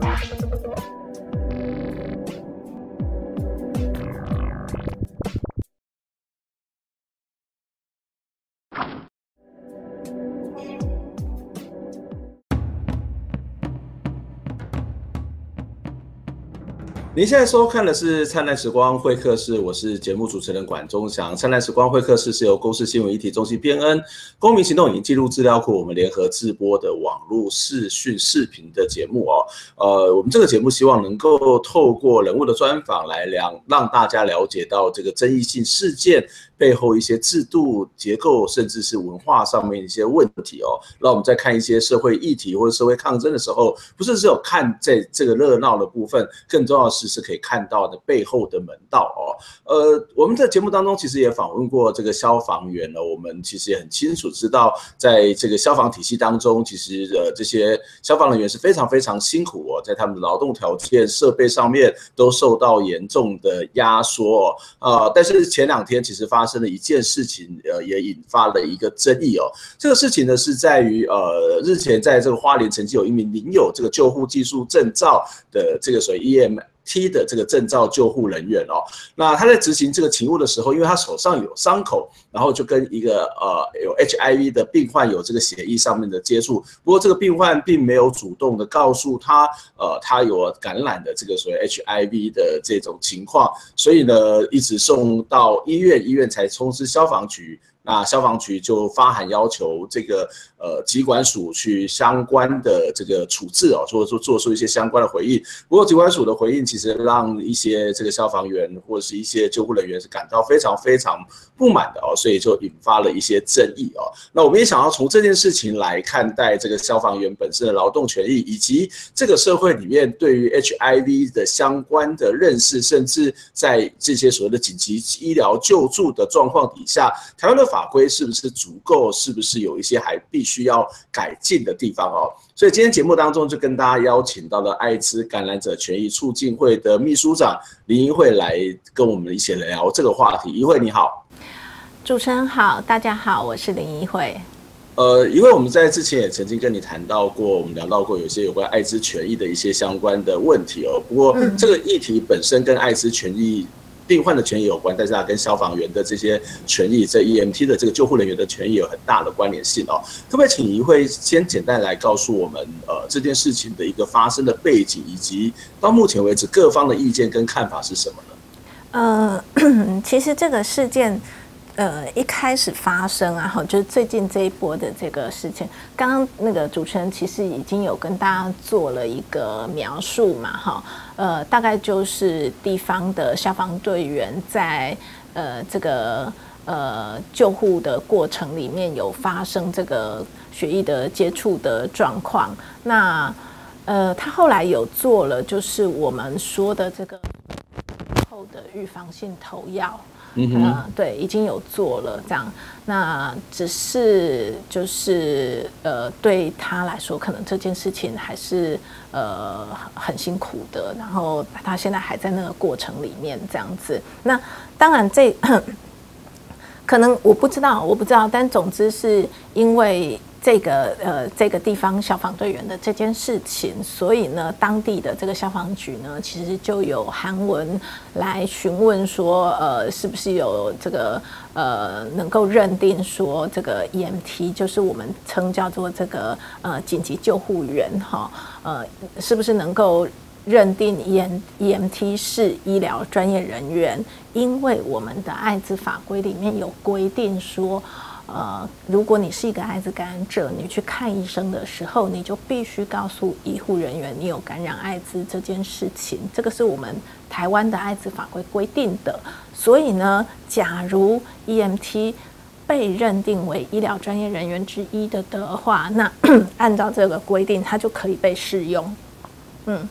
Thank you. 您现在收看的是《灿烂时光会客室》，我是节目主持人管中祥。《灿烂时光会客室》是由公司新闻一体中心编恩、公民行动影音记录资料库我们联合制播的网络视讯视频的节目哦。呃，我们这个节目希望能够透过人物的专访来让让大家了解到这个争议性事件。背后一些制度结构，甚至是文化上面一些问题哦。那我们在看一些社会议题或者社会抗争的时候，不是只有看这这个热闹的部分，更重要的是可以看到的背后的门道哦。呃，我们在节目当中其实也访问过这个消防员呢，我们其实也很清楚知道，在这个消防体系当中，其实呃这些消防人员是非常非常辛苦哦，在他们的劳动条件、设备上面都受到严重的压缩啊。但是前两天其实发生了一件事情，呃，也引发了一个争议哦。这个事情呢，是在于呃，日前在这个花莲曾经有一名领有这个救护技术证照的这个所谓 T 的这个证照救护人员哦。那他在执行这个勤务的时候，因为他手上有伤口，然后就跟一个呃有 HIV 的病患有这个血液上面的接触。不过这个病患并没有主动的告诉他，呃，他有感染的这个所谓 HIV 的这种情况，所以呢，一直送到医院，医院才通知消防局。那消防局就发函要求这个呃疾管署去相关的这个处置哦，或者说做出一些相关的回应。不过疾管署的回应其实让一些这个消防员或者是一些救护人员是感到非常非常不满的哦，所以就引发了一些争议哦。那我们也想要从这件事情来看待这个消防员本身的劳动权益，以及这个社会里面对于 HIV 的相关的认识，甚至在这些所谓的紧急医疗救助的状况底下，台湾的。法规是不是足够？是不是有一些还必须要改进的地方哦？所以今天节目当中就跟大家邀请到了艾滋感染者权益促进会的秘书长林怡慧来跟我们一起聊这个话题。一慧你好，主持人好，大家好，我是林一慧。呃，因为我们在之前也曾经跟你谈到过，我们聊到过有些有关艾滋权益的一些相关的问题哦。不过这个议题本身跟艾滋权益。病患的权益有关，但是它跟消防员的这些权益，这 EMT 的这个救护人员的权益有很大的关联性哦。特别请一会先简单来告诉我们，呃，这件事情的一个发生的背景，以及到目前为止各方的意见跟看法是什么呢？呃，其实这个事件。呃，一开始发生啊，哈，就是最近这一波的这个事情，刚刚那个主持人其实已经有跟大家做了一个描述嘛，哈，呃，大概就是地方的消防队员在呃这个呃救护的过程里面有发生这个血液的接触的状况，那呃他后来有做了，就是我们说的这个后的预防性投药。嗯，对，已经有做了这样，那只是就是呃，对他来说，可能这件事情还是呃很辛苦的，然后他现在还在那个过程里面这样子。那当然这 可能我不知道，我不知道，但总之是因为。这个呃，这个地方消防队员的这件事情，所以呢，当地的这个消防局呢，其实就有韩文来询问说，呃，是不是有这个呃，能够认定说这个 EMT 就是我们称叫做这个呃紧急救护员哈，呃，是不是能够认定 EM EMT 是医疗专业人员？因为我们的艾滋法规里面有规定说。呃，如果你是一个艾滋感染者，你去看医生的时候，你就必须告诉医护人员你有感染艾滋这件事情。这个是我们台湾的艾滋法规规定的。所以呢，假如 EMT 被认定为医疗专业人员之一的的话，那 按照这个规定，它就可以被适用。嗯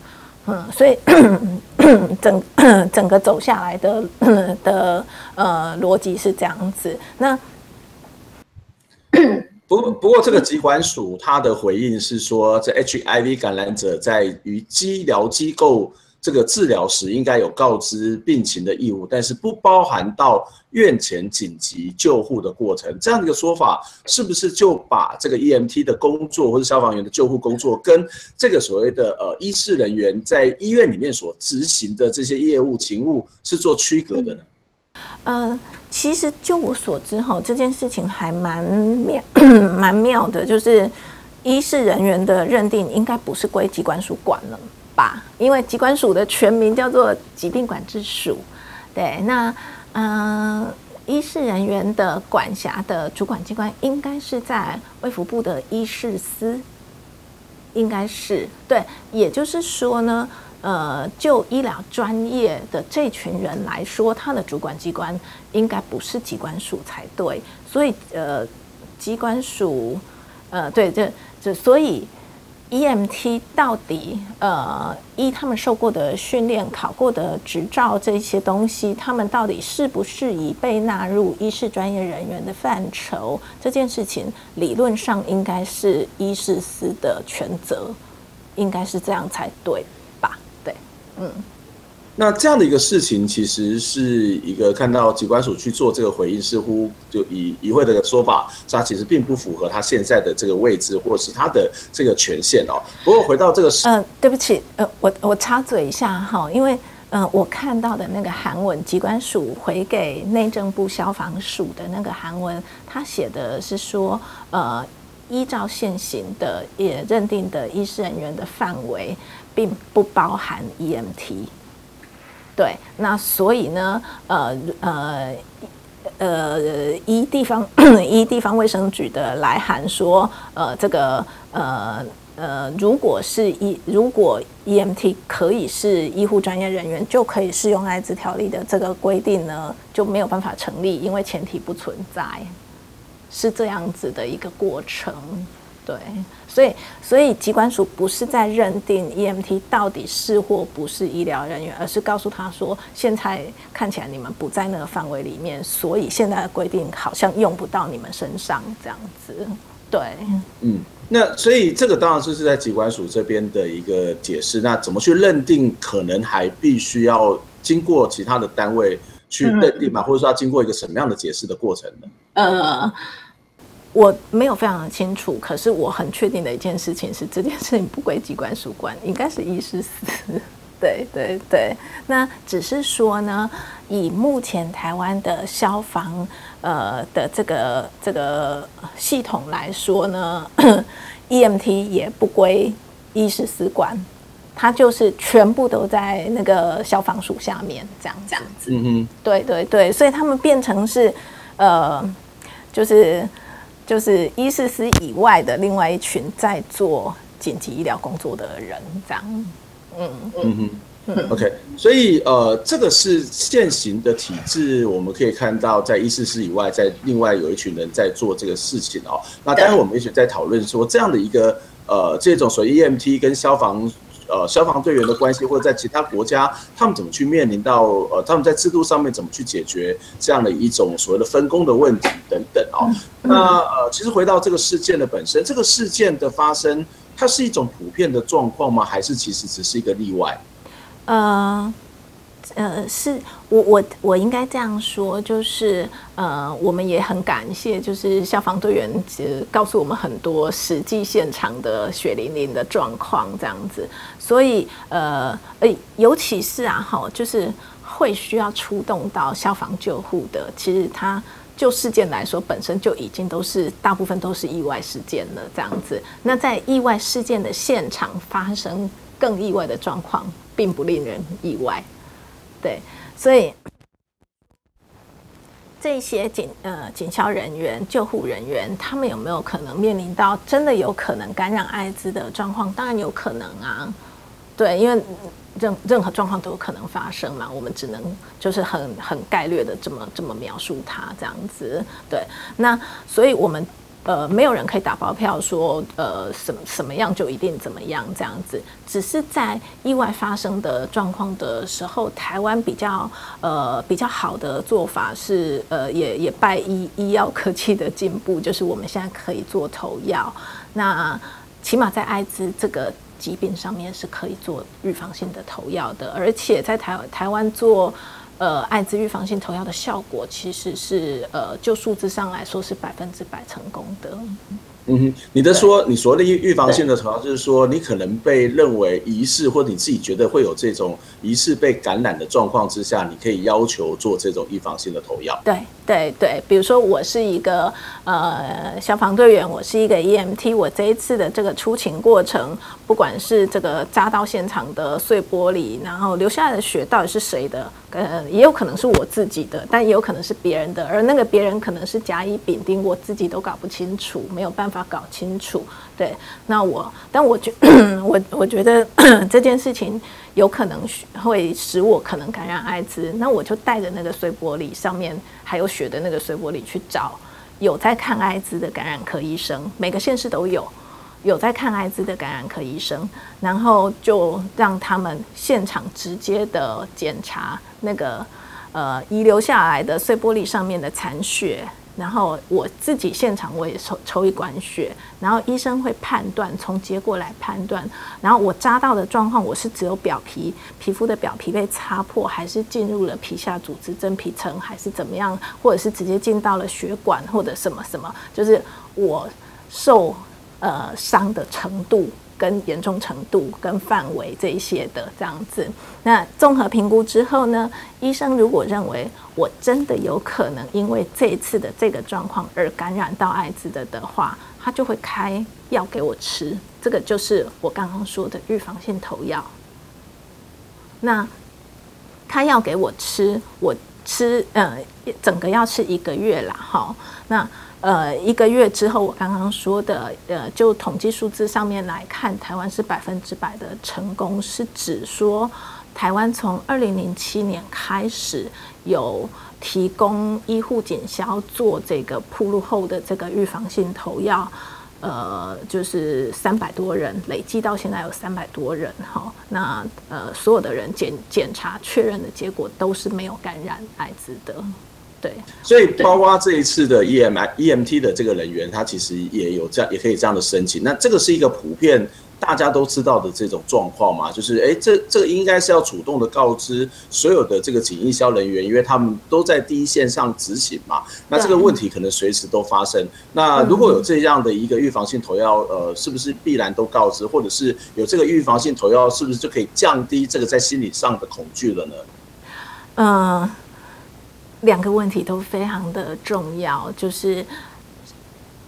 嗯，所以 整 整个走下来的的呃逻辑是这样子。那不不过，这个疾管署他的回应是说，这 HIV 感染者在与医疗机构这个治疗时应该有告知病情的义务，但是不包含到院前紧急救护的过程。这样的一个说法，是不是就把这个 EMT 的工作或者消防员的救护工作，跟这个所谓的呃医事人员在医院里面所执行的这些业务勤务是做区隔的呢？呃，其实就我所知，哈，这件事情还蛮妙，蛮妙的，就是医事人员的认定应该不是归机关署管了吧？因为机关署的全名叫做疾病管制署。对，那嗯，医事人员的管辖的主管机关应该是在卫福部的医事司，应该是对，也就是说呢。呃，就医疗专业的这群人来说，他的主管机关应该不是机关署才对。所以，呃，机关署，呃，对，这这，所以 EMT 到底，呃，依他们受过的训练、考过的执照这些东西，他们到底适不适宜被纳入医师专业人员的范畴？这件事情理论上应该是医师司的全责，应该是这样才对。嗯，那这样的一个事情，其实是一个看到机关署去做这个回应，似乎就以议会的说法，它其实并不符合他现在的这个位置，或是他的这个权限哦。不过回到这个，嗯，对不起，呃，我我插嘴一下哈，因为嗯，我看到的那个韩文，机关署回给内政部消防署的那个韩文，他写的是说，呃，依照现行的也认定的医师人员的范围。并不包含 EMT，对，那所以呢，呃呃呃，依地方依地方卫生局的来函说，呃，这个呃呃，如果是医如果 EMT 可以是医护专业人员，就可以适用艾滋条例的这个规定呢，就没有办法成立，因为前提不存在，是这样子的一个过程。对，所以所以机关署不是在认定 EMT 到底是或不是医疗人员，而是告诉他说，现在看起来你们不在那个范围里面，所以现在的规定好像用不到你们身上这样子。对，嗯，那所以这个当然是是在机关署这边的一个解释。那怎么去认定？可能还必须要经过其他的单位去认定嘛，或者说要经过一个什么样的解释的过程呢？呃。我没有非常的清楚，可是我很确定的一件事情是，这件事情不归机关署管，应该是医师司。对对对，那只是说呢，以目前台湾的消防呃的这个这个系统来说呢，EMT 也不归医师司管，它就是全部都在那个消防署下面，这样这样子。嗯哼，对对对，所以他们变成是呃，就是。就是医师师以外的另外一群在做紧急医疗工作的人，这样，嗯嗯嗯，OK，所以呃，这个是现行的体制，我们可以看到，在医师师以外，在另外有一群人在做这个事情哦。那待会我们一起在讨论说，这样的一个呃，这种所谓 EMT 跟消防。呃，消防队员的关系，或者在其他国家，他们怎么去面临到呃，他们在制度上面怎么去解决这样的一种所谓的分工的问题等等哦？那呃，其实回到这个事件的本身，这个事件的发生，它是一种普遍的状况吗？还是其实只是一个例外？呃。呃，是我我我应该这样说，就是呃，我们也很感谢，就是消防队员呃告诉我们很多实际现场的血淋淋的状况这样子，所以呃，诶，尤其是啊，哈，就是会需要出动到消防救护的，其实它就事件来说，本身就已经都是大部分都是意外事件了这样子。那在意外事件的现场发生更意外的状况，并不令人意外。对，所以这些警呃警消人员、救护人员，他们有没有可能面临到真的有可能感染艾滋的状况？当然有可能啊。对，因为任任何状况都有可能发生嘛，我们只能就是很很概略的这么这么描述它这样子。对，那所以我们。呃，没有人可以打包票说，呃，什么什么样就一定怎么样这样子。只是在意外发生的状况的时候，台湾比较呃比较好的做法是，呃，也也拜医医药科技的进步，就是我们现在可以做投药。那起码在艾滋这个疾病上面是可以做预防性的投药的，而且在台台湾做呃艾滋预防性投药的效果，其实是呃就数字上来说是百分之百成功的。嗯哼，你的说，你所谓的预预防性的投药，就是说你可能被认为疑似，或者你自己觉得会有这种疑似被感染的状况之下，你可以要求做这种预防性的投药。对对对，比如说我是一个呃消防队员，我是一个 EMT，我这一次的这个出勤过程，不管是这个扎到现场的碎玻璃，然后留下来的血到底是谁的？呃，也有可能是我自己的，但也有可能是别人的，而那个别人可能是甲乙丙丁，我自己都搞不清楚，没有办法搞清楚。对，那我，但我觉 我我觉得 这件事情有可能会使我可能感染艾滋，那我就带着那个碎玻璃上面还有血的那个碎玻璃去找有在看艾滋的感染科医生，每个县市都有。有在看艾滋的感染科医生，然后就让他们现场直接的检查那个呃遗留下来的碎玻璃上面的残血，然后我自己现场我也抽抽一管血，然后医生会判断从结果来判断，然后我扎到的状况我是只有表皮皮肤的表皮被擦破，还是进入了皮下组织真皮层，还是怎么样，或者是直接进到了血管或者什么什么，就是我受。呃，伤的程度、跟严重程度、跟范围这些的这样子，那综合评估之后呢，医生如果认为我真的有可能因为这一次的这个状况而感染到艾滋的的话，他就会开药给我吃，这个就是我刚刚说的预防性投药。那开药给我吃，我吃呃，整个要吃一个月啦，哈，那。呃，一个月之后，我刚刚说的，呃，就统计数字上面来看，台湾是百分之百的成功，是指说台湾从二零零七年开始有提供医护检销做这个铺路后的这个预防性投药，呃，就是三百多人，累计到现在有三百多人哈。那呃，所有的人检检查确认的结果都是没有感染艾滋的。对，所以包括这一次的 E M E M T 的这个人员，他其实也有这样，也可以这样的申请。那这个是一个普遍大家都知道的这种状况嘛？就是，哎，这这个应该是要主动的告知所有的这个警义消人员，因为他们都在第一线上执行嘛。那这个问题可能随时都发生。那如果有这样的一个预防性投药，呃，是不是必然都告知，或者是有这个预防性投药，是不是就可以降低这个在心理上的恐惧了呢？嗯。两个问题都非常的重要，就是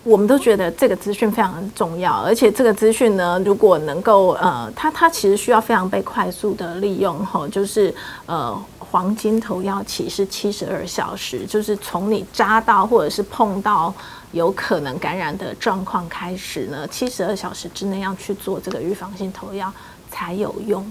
我们都觉得这个资讯非常重要，而且这个资讯呢，如果能够呃，它它其实需要非常被快速的利用哈，就是呃，黄金投药期是七十二小时，就是从你扎到或者是碰到有可能感染的状况开始呢，七十二小时之内要去做这个预防性投药才有用。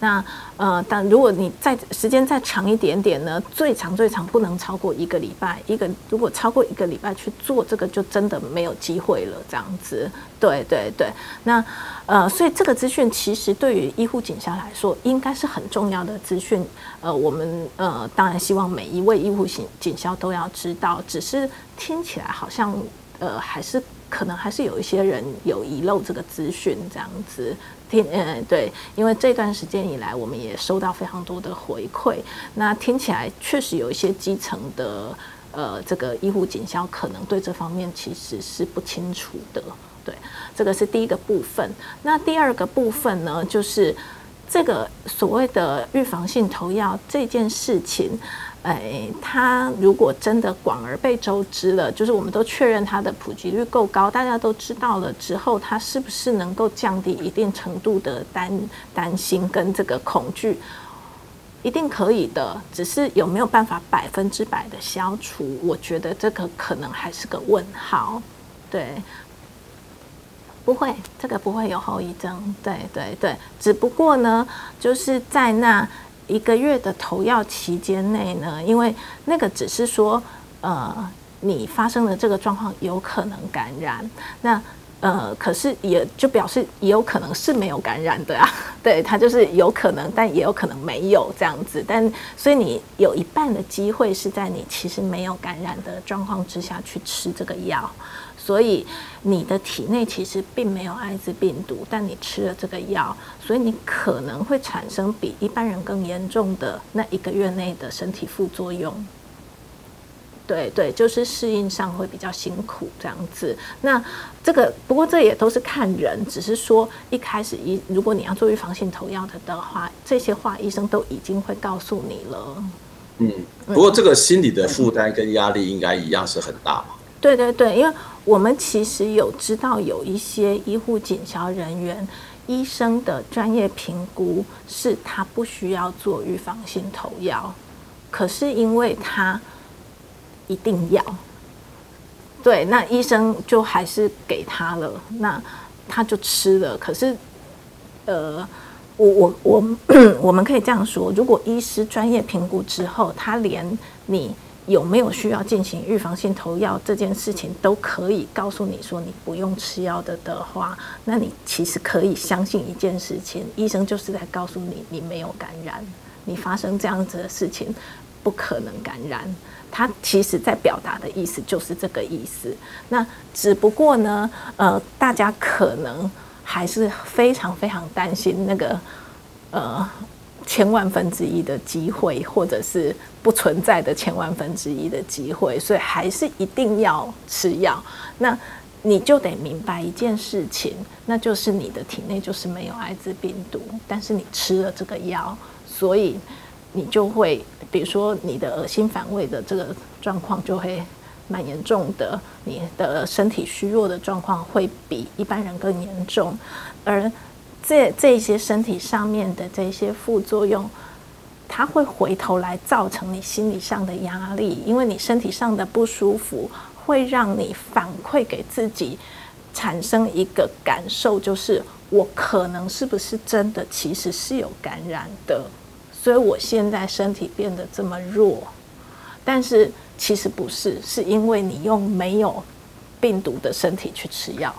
那呃，但如果你再时间再长一点点呢，最长最长不能超过一个礼拜。一个如果超过一个礼拜去做这个，就真的没有机会了。这样子，对对对。那呃，所以这个资讯其实对于医护警校来说，应该是很重要的资讯。呃，我们呃当然希望每一位医护警警校都要知道，只是听起来好像呃还是可能还是有一些人有遗漏这个资讯这样子。听，嗯，对，因为这段时间以来，我们也收到非常多的回馈。那听起来确实有一些基层的，呃，这个医护警校可能对这方面其实是不清楚的。对，这个是第一个部分。那第二个部分呢，就是这个所谓的预防性投药这件事情。哎，它如果真的广而被周知了，就是我们都确认它的普及率够高，大家都知道了之后，它是不是能够降低一定程度的担担心跟这个恐惧？一定可以的，只是有没有办法百分之百的消除？我觉得这个可能还是个问号。对，不会，这个不会有后遗症。对对对，只不过呢，就是在那。一个月的投药期间内呢，因为那个只是说，呃，你发生了这个状况有可能感染，那呃，可是也就表示也有可能是没有感染的啊，对，它就是有可能，但也有可能没有这样子，但所以你有一半的机会是在你其实没有感染的状况之下去吃这个药。所以你的体内其实并没有艾滋病毒，但你吃了这个药，所以你可能会产生比一般人更严重的那一个月内的身体副作用。对对，就是适应上会比较辛苦这样子。那这个不过这也都是看人，只是说一开始一如果你要做预防性投药的的话，这些话医生都已经会告诉你了。嗯，不过这个心理的负担跟压力应该一样是很大嘛。对对对，因为我们其实有知道有一些医护警消人员，医生的专业评估是他不需要做预防性投药，可是因为他。一定要，对，那医生就还是给他了，那他就吃了。可是，呃，我我我我们可以这样说：，如果医师专业评估之后，他连你有没有需要进行预防性投药这件事情都可以告诉你说你不用吃药的的话，那你其实可以相信一件事情：，医生就是在告诉你，你没有感染，你发生这样子的事情不可能感染。他其实在表达的意思就是这个意思。那只不过呢，呃，大家可能还是非常非常担心那个呃千万分之一的机会，或者是不存在的千万分之一的机会，所以还是一定要吃药。那你就得明白一件事情，那就是你的体内就是没有艾滋病毒，但是你吃了这个药，所以。你就会，比如说你的恶心反胃的这个状况就会蛮严重的，你的身体虚弱的状况会比一般人更严重，而这这些身体上面的这些副作用，它会回头来造成你心理上的压力，因为你身体上的不舒服会让你反馈给自己，产生一个感受，就是我可能是不是真的其实是有感染的。所以我现在身体变得这么弱，但是其实不是，是因为你用没有病毒的身体去吃药。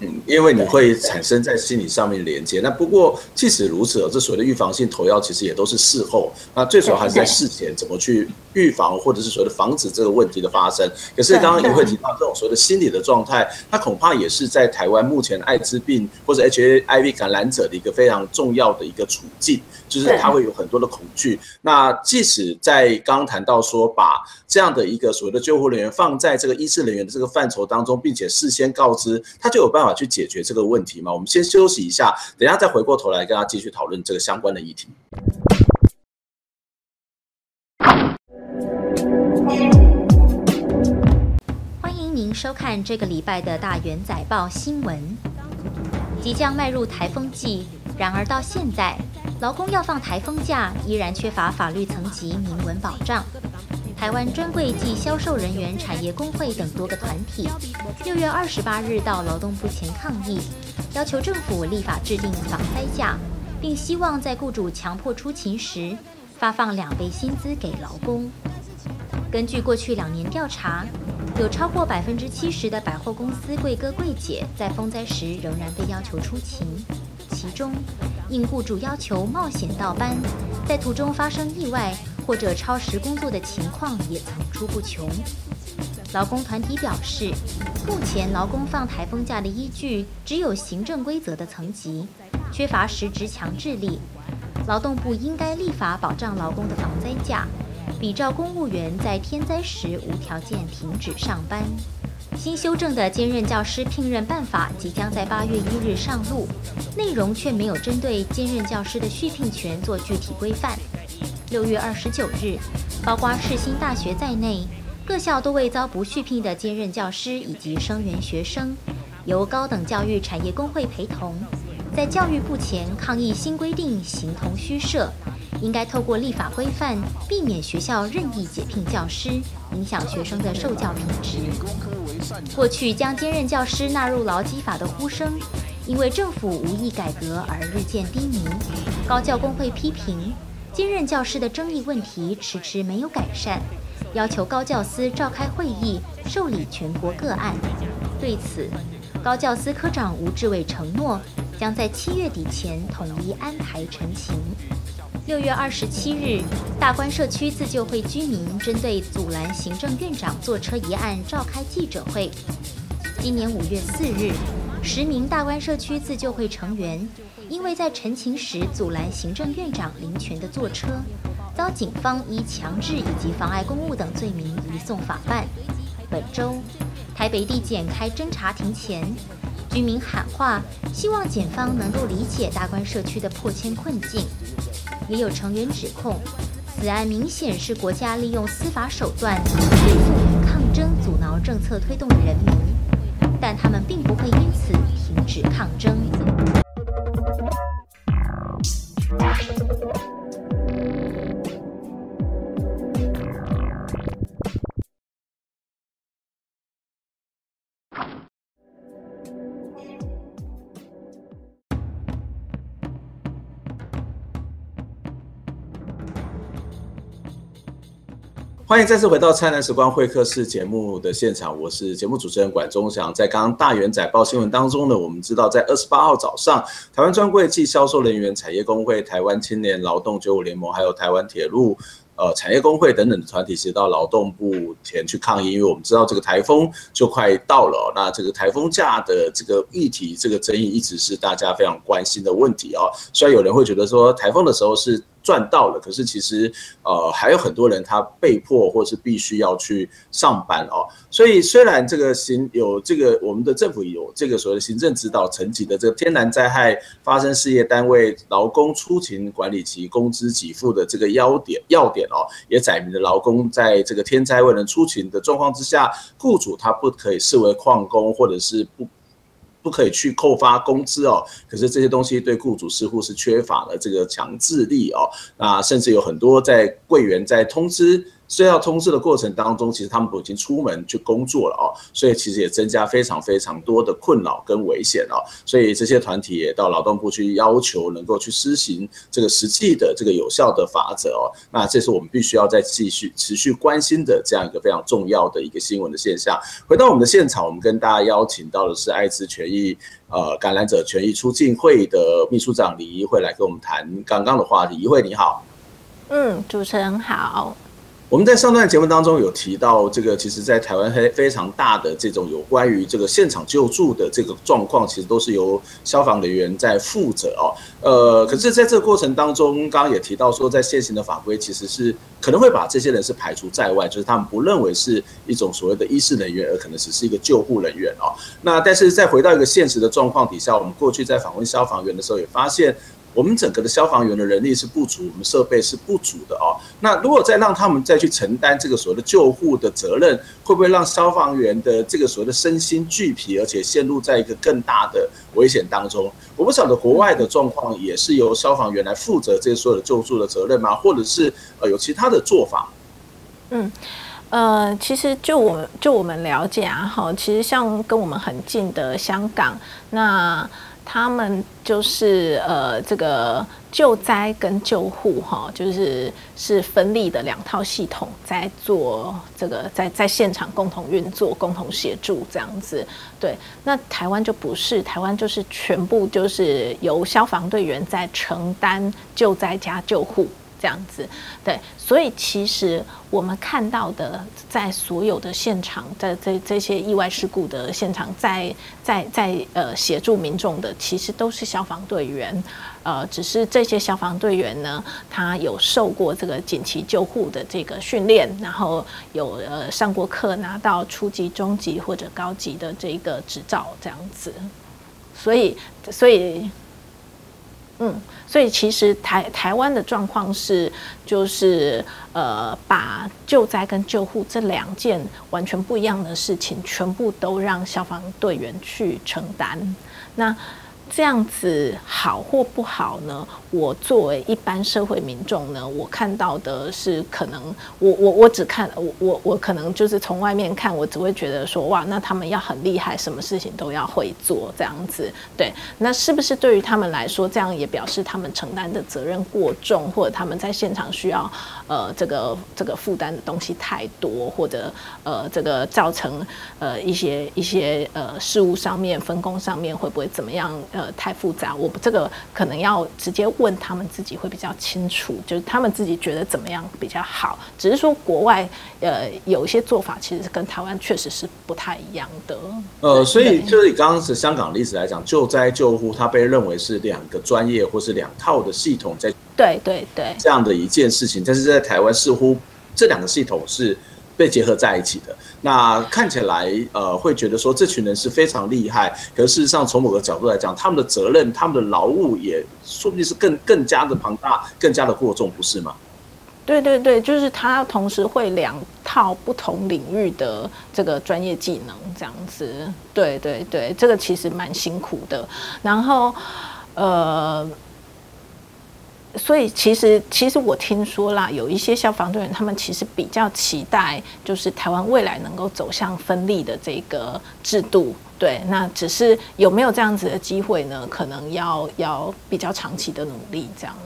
嗯，因为你会产生在心理上面连接。那不过即使如此，这所谓的预防性投药其实也都是事后。那最主要还是在事前怎么去预防，或者是所谓的防止这个问题的发生。可是刚刚也会提到这种所谓的心理的状态，它恐怕也是在台湾目前艾滋病或者 HIV 感染者的一个非常重要的一个处境，就是他会有很多的恐惧。那即使在刚刚谈到说把这样的一个所谓的救护人员放在这个医师人员的这个范畴当中，并且事先告知，他就有办法。去解决这个问题吗？我们先休息一下，等下再回过头来跟大家继续讨论这个相关的议题。欢迎您收看这个礼拜的大元载报新闻。即将迈入台风季，然而到现在，劳工要放台风假，依然缺乏法律层级明文保障。台湾专柜及销售人员产业工会等多个团体，六月二十八日到劳动部前抗议，要求政府立法制定防灾假，并希望在雇主强迫出勤时，发放两倍薪资给劳工。根据过去两年调查，有超过百分之七十的百货公司柜哥柜姐在风灾时仍然被要求出勤，其中因雇主要求冒险倒班，在途中发生意外。或者超时工作的情况也层出不穷。劳工团体表示，目前劳工放台风假的依据只有行政规则的层级，缺乏实质强制力。劳动部应该立法保障劳工的防灾假，比照公务员在天灾时无条件停止上班。新修正的兼任教师聘任办法即将在八月一日上路，内容却没有针对兼任教师的续聘权做具体规范。六月二十九日，包括世新大学在内，各校都未遭不续聘的兼任教师以及生源学生，由高等教育产业工会陪同，在教育部前抗议新规定形同虚设，应该透过立法规范，避免学校任意解聘教师，影响学生的受教品质。过去将兼任教师纳入劳基法的呼声，因为政府无意改革而日渐低迷。高教工会批评。兼任教师的争议问题迟迟没有改善，要求高教司召开会议受理全国个案。对此，高教司科长吴志伟承诺，将在七月底前统一安排陈情。六月二十七日，大关社区自救会居民针对阻拦行政院长坐车一案召开记者会。今年五月四日，十名大关社区自救会成员，因为在陈情时阻拦行政院长林权的坐车，遭警方以强制以及妨碍公务等罪名移送法办。本周，台北地检开侦查庭前，居民喊话，希望检方能够理解大关社区的迫迁困境。也有成员指控，此案明显是国家利用司法手段对抗争，阻挠政策推动的人民。但他们并不会因止抗争。欢迎再次回到《灿烂时光会客室》节目的现场，我是节目主持人管中祥。在刚刚大元仔报新闻当中呢，我们知道在二十八号早上，台湾专柜暨销售人员产业工会、台湾青年劳动九五联盟，还有台湾铁路。呃，产业工会等等的团体其实到劳动部前去抗议，因为我们知道这个台风就快到了，那这个台风假的这个议题，这个争议一直是大家非常关心的问题哦。虽然有人会觉得说台风的时候是赚到了，可是其实呃还有很多人他被迫或是必须要去上班哦。所以虽然这个行有这个我们的政府有这个所谓的行政指导层级的这个天然灾害发生事业单位劳工出勤管理及工资给付的这个要点要点。哦，也载明了劳工在这个天灾未能出勤的状况之下，雇主他不可以视为旷工，或者是不不可以去扣发工资哦。可是这些东西对雇主似乎是缺乏了这个强制力哦。那甚至有很多在柜员在通知。所以要通知的过程当中，其实他们都已经出门去工作了哦，所以其实也增加非常非常多的困扰跟危险哦。所以这些团体也到劳动部去要求能够去施行这个实际的这个有效的法则哦。那这是我们必须要再继续持续关心的这样一个非常重要的一个新闻的现象。回到我们的现场，我们跟大家邀请到的是艾滋权益呃感染者权益促进会的秘书长李怡慧来跟我们谈刚刚的话题。怡慧你好，嗯，主持人好。我们在上段节目当中有提到，这个其实，在台湾非非常大的这种有关于这个现场救助的这个状况，其实都是由消防人员在负责哦。呃，可是在这个过程当中，刚刚也提到说，在现行的法规其实是可能会把这些人是排除在外，就是他们不认为是一种所谓的医事人员，而可能只是一个救护人员哦。那但是再回到一个现实的状况底下，我们过去在访问消防员的时候也发现。我们整个的消防员的人力是不足，我们设备是不足的哦。那如果再让他们再去承担这个所谓的救护的责任，会不会让消防员的这个所谓的身心俱疲，而且陷入在一个更大的危险当中？我不晓得国外的状况也是由消防员来负责这些所有的救助的责任吗？或者是呃有其他的做法？嗯，呃，其实就我们就我们了解啊，哈，其实像跟我们很近的香港，那。他们就是呃，这个救灾跟救护哈，就是是分立的两套系统在做这个，在在现场共同运作、共同协助这样子。对，那台湾就不是，台湾就是全部就是由消防队员在承担救灾加救护。这样子，对，所以其实我们看到的，在所有的现场，在这这些意外事故的现场，在在在呃协助民众的，其实都是消防队员，呃，只是这些消防队员呢，他有受过这个紧急救护的这个训练，然后有呃上过课，拿到初级、中级或者高级的这个执照，这样子，所以所以。嗯，所以其实台台湾的状况是，就是呃，把救灾跟救护这两件完全不一样的事情，全部都让消防队员去承担。那这样子好或不好呢？我作为一般社会民众呢，我看到的是可能，我我我只看我我我可能就是从外面看，我只会觉得说哇，那他们要很厉害，什么事情都要会做这样子。对，那是不是对于他们来说，这样也表示他们承担的责任过重，或者他们在现场需要呃这个这个负担的东西太多，或者呃这个造成呃一些一些呃事物上面分工上面会不会怎么样？太复杂，我这个可能要直接问他们自己会比较清楚，就是他们自己觉得怎么样比较好。只是说国外呃有一些做法其实跟台湾确实是不太一样的。呃，所以就是以刚刚是香港例子来讲，救灾救护它被认为是两个专业或是两套的系统在对对对这样的一件事情，但是在台湾似乎这两个系统是。被结合在一起的，那看起来呃会觉得说这群人是非常厉害，可事实上从某个角度来讲，他们的责任、他们的劳务也说不定是更更加的庞大、更加的过重，不是吗？对对对，就是他同时会两套不同领域的这个专业技能，这样子。对对对，这个其实蛮辛苦的。然后呃。所以其实，其实我听说啦，有一些消防队员，他们其实比较期待，就是台湾未来能够走向分立的这个制度。对，那只是有没有这样子的机会呢？可能要要比较长期的努力这样。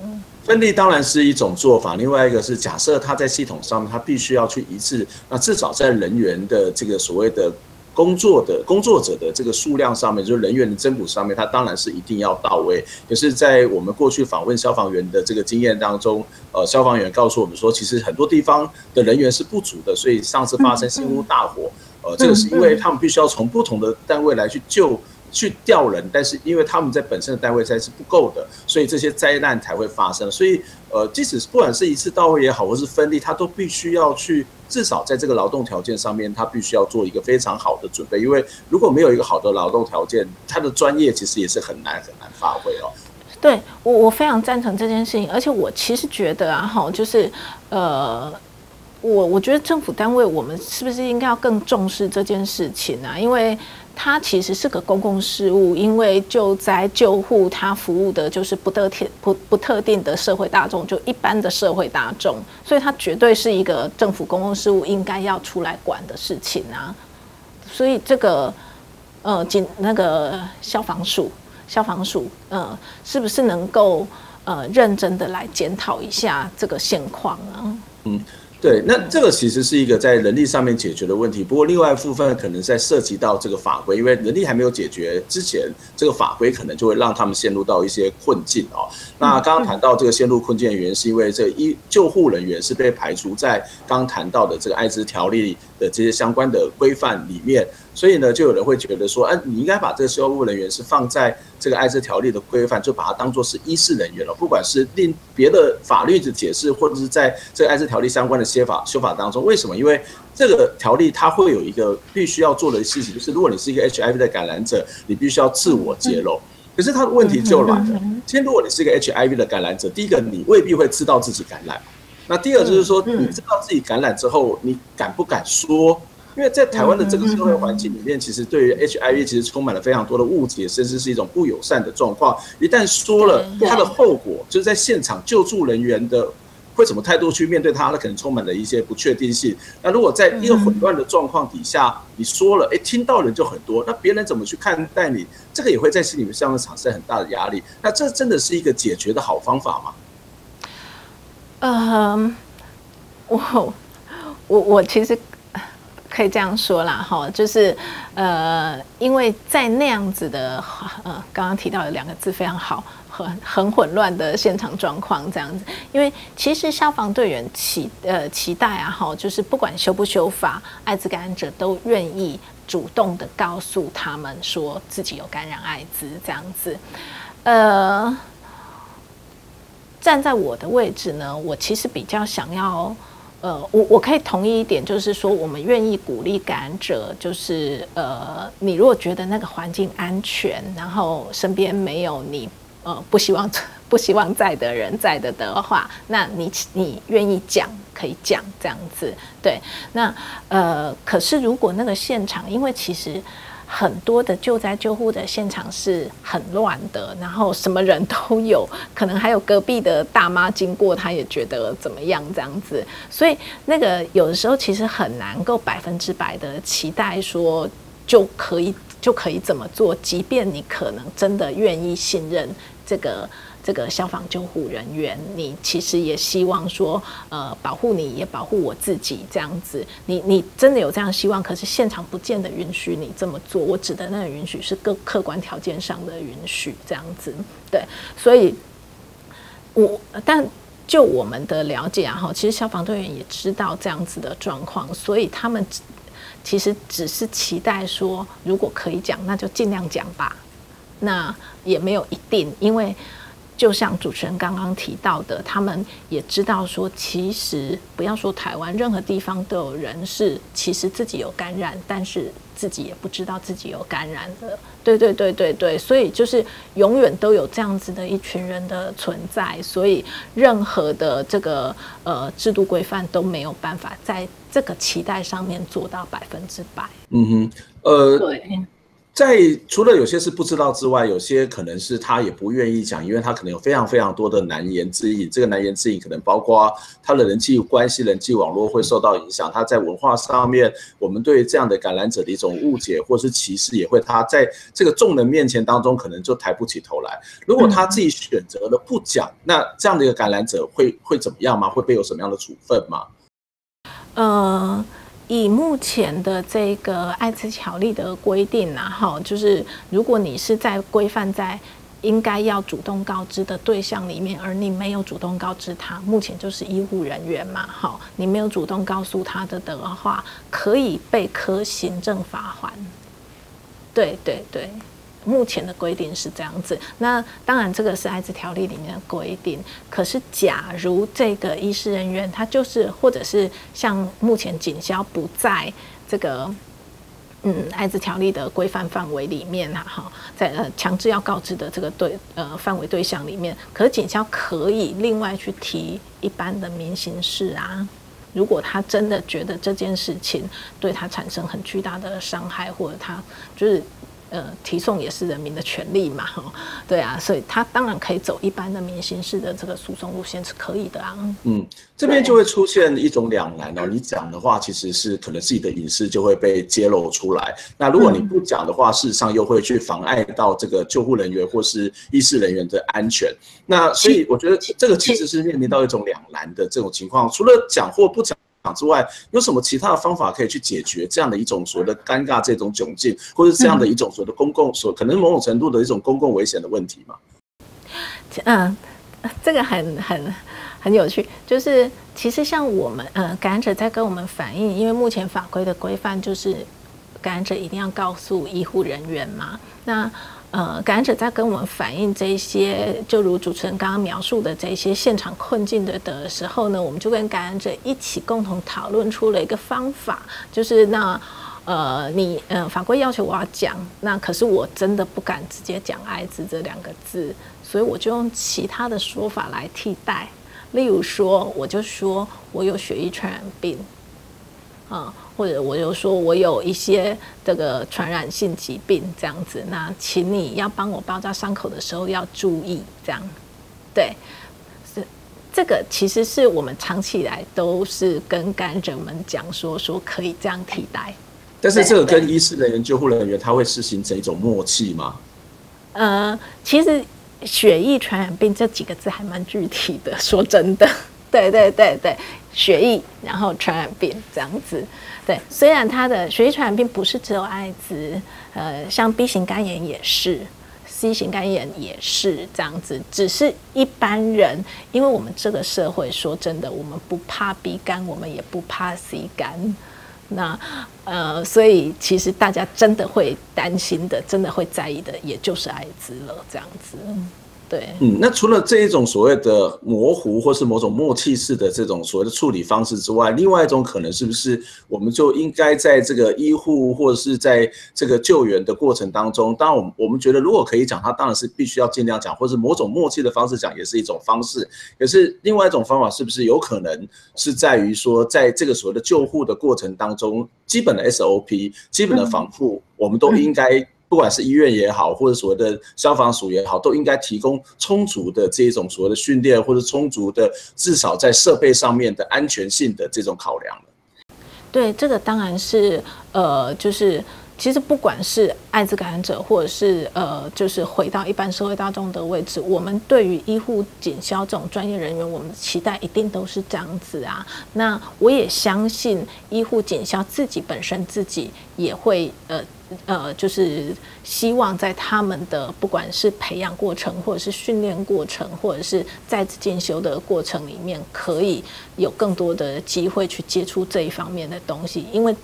分立当然是一种做法，另外一个是假设他在系统上面，他必须要去一致，那至少在人员的这个所谓的。工作的工作者的这个数量上面，就是人员的增补上面，它当然是一定要到位。可是，在我们过去访问消防员的这个经验当中，呃，消防员告诉我们说，其实很多地方的人员是不足的。所以上次发生新屋大火，呃，这个是因为他们必须要从不同的单位来去救。去调人，但是因为他们在本身的单位在是不够的，所以这些灾难才会发生。所以，呃，即使不管是一次到位也好，或是分立，他都必须要去至少在这个劳动条件上面，他必须要做一个非常好的准备。因为如果没有一个好的劳动条件，他的专业其实也是很难很难发挥哦。对我，我非常赞成这件事情，而且我其实觉得啊，哈，就是呃，我我觉得政府单位我们是不是应该要更重视这件事情啊？因为它其实是个公共事务，因为救灾救护，它服务的就是不特定不不特定的社会大众，就一般的社会大众，所以它绝对是一个政府公共事务应该要出来管的事情啊。所以这个呃，警那个消防署，消防署，呃，是不是能够呃认真的来检讨一下这个现况啊？嗯。对，那这个其实是一个在人力上面解决的问题。不过另外一部分可能在涉及到这个法规，因为人力还没有解决之前，这个法规可能就会让他们陷入到一些困境哦。那刚刚谈到这个陷入困境的原因，是因为这一救护人员是被排除在刚刚谈到的这个艾滋条例的这些相关的规范里面。所以呢，就有人会觉得说，哎，你应该把这个修务人员是放在这个艾滋条例的规范，就把它当做是医事人员了。不管是另别的法律的解释，或者是在这个艾滋条例相关的修法修法当中，为什么？因为这个条例它会有一个必须要做的事情，就是如果你是一个 HIV 的感染者，你必须要自我揭露。可是它的问题就来了，今天如果你是一个 HIV 的感染者，第一个你未必会知道自己感染，那第二就是说，你知道自己感染之后，你敢不敢说？因为在台湾的这个社会环境里面，其实对于 HIV 其实充满了非常多的误解，甚至是一种不友善的状况。一旦说了，它的后果就是在现场救助人员的会怎么态度去面对它，那可能充满了一些不确定性。那如果在一个混乱的状况底下，你说了，哎，听到人就很多，那别人怎么去看待你？这个也会在心里面上面产生很大的压力。那这真的是一个解决的好方法吗？嗯，我我我其实。可以这样说啦，哈，就是，呃，因为在那样子的，呃，刚刚提到的两个字非常好，很很混乱的现场状况这样子。因为其实消防队员期呃期待啊，哈，就是不管修不修法，艾滋感染者都愿意主动的告诉他们说自己有感染艾滋这样子。呃，站在我的位置呢，我其实比较想要。呃，我我可以同意一点，就是说，我们愿意鼓励感染者，就是呃，你如果觉得那个环境安全，然后身边没有你呃不希望 不希望在的人在的的话，那你你愿意讲可以讲这样子，对。那呃，可是如果那个现场，因为其实。很多的救灾救护的现场是很乱的，然后什么人都有，可能还有隔壁的大妈经过，她也觉得怎么样这样子，所以那个有的时候其实很难够百分之百的期待说就可以就可以怎么做，即便你可能真的愿意信任这个。这个消防救护人员，你其实也希望说，呃，保护你也保护我自己这样子。你你真的有这样希望，可是现场不见得允许你这么做。我指的那个允许是各客观条件上的允许这样子。对，所以，我但就我们的了解啊，哈，其实消防队员也知道这样子的状况，所以他们其实只是期待说，如果可以讲，那就尽量讲吧。那也没有一定，因为。就像主持人刚刚提到的，他们也知道说，其实不要说台湾，任何地方都有人是其实自己有感染，但是自己也不知道自己有感染的。对对对对对，所以就是永远都有这样子的一群人的存在，所以任何的这个呃制度规范都没有办法在这个期待上面做到百分之百。嗯哼，呃，对。在除了有些是不知道之外，有些可能是他也不愿意讲，因为他可能有非常非常多的难言之隐。这个难言之隐可能包括他的人际关系、人际网络会受到影响。他在文化上面，我们对这样的感染者的一种误解或是歧视，也会他在这个众人面前当中可能就抬不起头来。如果他自己选择了不讲，那这样的一个感染者会会怎么样吗？会被有什么样的处分吗？呃。以目前的这个艾滋条例的规定啊，哈，就是如果你是在规范在应该要主动告知的对象里面，而你没有主动告知他，目前就是医护人员嘛，哈，你没有主动告诉他的的话，可以被科行政罚款。对对对。目前的规定是这样子，那当然这个是艾滋条例里面的规定。可是，假如这个医师人员他就是，或者是像目前警消不在这个嗯艾滋条例的规范范围里面哈，哈，在呃强制要告知的这个对呃范围对象里面，可是警消可以另外去提一般的民刑事啊。如果他真的觉得这件事情对他产生很巨大的伤害，或者他就是。呃，提送也是人民的权利嘛，哈，对啊，所以他当然可以走一般的民刑式的这个诉讼路线是可以的啊。嗯，这边就会出现一种两难哦，你讲的话其实是可能自己的隐私就会被揭露出来，那如果你不讲的话，事实上又会去妨碍到这个救护人员或是医事人员的安全。那所以我觉得这个其实是面临到一种两难的这种情况，除了讲或不讲。之外，有什么其他的方法可以去解决这样的一种所谓的尴尬、这种窘境，或者这样的一种所谓的公共所可能某种程度的一种公共危险的问题吗？嗯，这个很很很有趣，就是其实像我们呃感染者在跟我们反映，因为目前法规的规范就是感染者一定要告诉医护人员嘛，那。呃，感染者在跟我们反映这些，就如主持人刚刚描述的这些现场困境的的时候呢，我们就跟感染者一起共同讨论出了一个方法，就是那呃，你呃法规要求我要讲，那可是我真的不敢直接讲艾滋这两个字，所以我就用其他的说法来替代，例如说，我就说我有血液传染病。啊，或者我就说我有一些这个传染性疾病这样子，那请你要帮我包扎伤口的时候要注意这样，对，是这个其实是我们长期以来都是跟感染者们讲说说可以这样替代，但是这个跟医师人员、救护人员他会是形成一种默契吗？呃，其实血液传染病这几个字还蛮具体的，说真的。对对对对，血液然后传染病这样子，对，虽然它的血液传染病不是只有艾滋，呃，像 B 型肝炎也是，C 型肝炎也是这样子，只是一般人，因为我们这个社会说真的，我们不怕 B 肝，我们也不怕 C 肝，那呃，所以其实大家真的会担心的，真的会在意的，也就是艾滋了这样子。对，嗯，那除了这一种所谓的模糊或是某种默契式的这种所谓的处理方式之外，另外一种可能是不是我们就应该在这个医护或者是在这个救援的过程当中，当然我们我们觉得如果可以讲，它当然是必须要尽量讲，或是某种默契的方式讲，也是一种方式。可是另外一种方法是不是有可能是在于说，在这个所谓的救护的过程当中，基本的 SOP、基本的防护，我们都应该。不管是医院也好，或者所谓的消防署也好，都应该提供充足的这种所谓的训练，或者充足的至少在设备上面的安全性的这种考量对，这个当然是呃，就是其实不管是艾滋感染者，或者是呃，就是回到一般社会大众的位置，我们对于医护警消这种专业人员，我们的期待一定都是这样子啊。那我也相信医护警消自己本身自己也会呃呃，就是希望在他们的不管是培养过程，或者是训练过程，或者是在职进修的过程里面，可以有更多的机会去接触这一方面的东西，因为。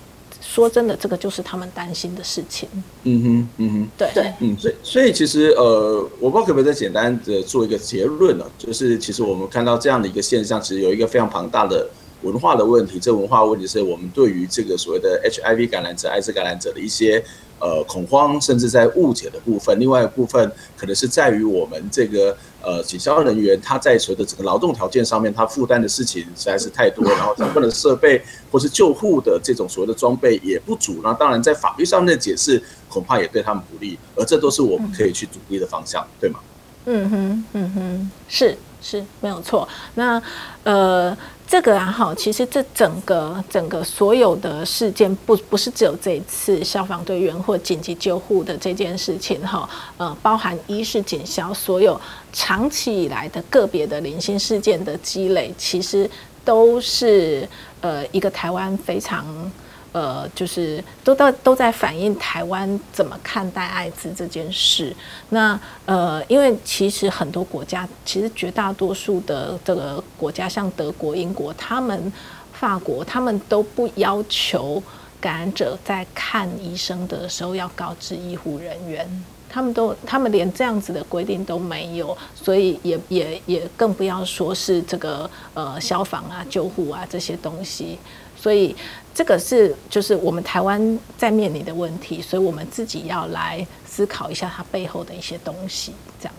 说真的，这个就是他们担心的事情。嗯哼，嗯哼，对对，嗯，所以所以其实呃，我不知道可不可以再简单的做一个结论呢？就是其实我们看到这样的一个现象，其实有一个非常庞大的文化的问题。这文化问题是我们对于这个所谓的 HIV 感染者、艾滋感染者的一些。呃，恐慌，甚至在误解的部分，另外一部分可能是在于我们这个呃，警消人员他在所谓的整个劳动条件上面，他负担的事情实在是太多，然后相关的设备或是救护的这种所谓的装备也不足，那当然在法律上面的解释恐怕也对他们不利，而这都是我们可以去努力的方向，对吗？嗯哼，嗯哼，是是没有错。那呃。这个啊，哈，其实这整个整个所有的事件，不不是只有这一次消防队员或紧急救护的这件事情，哈，呃，包含一是警消所有长期以来的个别的零星事件的积累，其实都是呃一个台湾非常。呃，就是都到都在反映台湾怎么看待艾滋这件事。那呃，因为其实很多国家，其实绝大多数的这个国家，像德国、英国、他们、法国，他们都不要求感染者在看医生的时候要告知医护人员，他们都他们连这样子的规定都没有，所以也也也更不要说是这个呃消防啊、救护啊这些东西，所以。这个是就是我们台湾在面临的问题，所以我们自己要来思考一下它背后的一些东西，这样。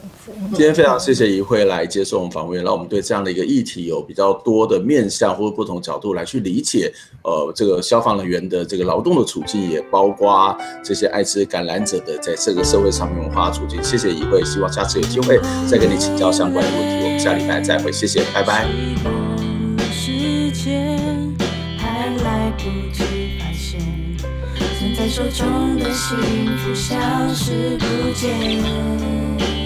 今天非常谢谢怡慧来接受我们访问，让我们对这样的一个议题有比较多的面向或者不同角度来去理解。呃，这个消防人员的这个劳动的处境，也包括这些艾滋感染者的在这个社会上面文化处境。谢谢怡慧，希望下次有机会再跟你请教相关的问题。我们下礼拜再会，谢谢，拜拜。不及发现，攥在手中的幸福消失不见。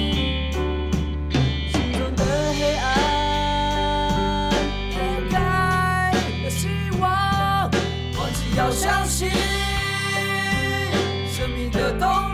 要相信生命的动力